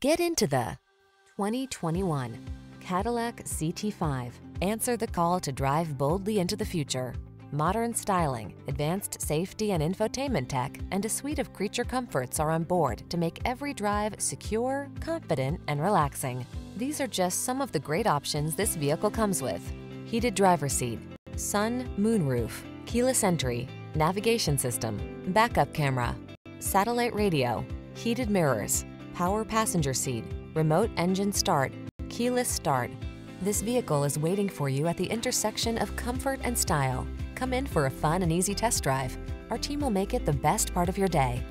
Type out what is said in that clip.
Get into the 2021 Cadillac CT5. Answer the call to drive boldly into the future. Modern styling, advanced safety and infotainment tech, and a suite of creature comforts are on board to make every drive secure, confident, and relaxing. These are just some of the great options this vehicle comes with. Heated driver seat, sun, moonroof, keyless entry, navigation system, backup camera, satellite radio, heated mirrors, power passenger seat, remote engine start, keyless start. This vehicle is waiting for you at the intersection of comfort and style. Come in for a fun and easy test drive. Our team will make it the best part of your day.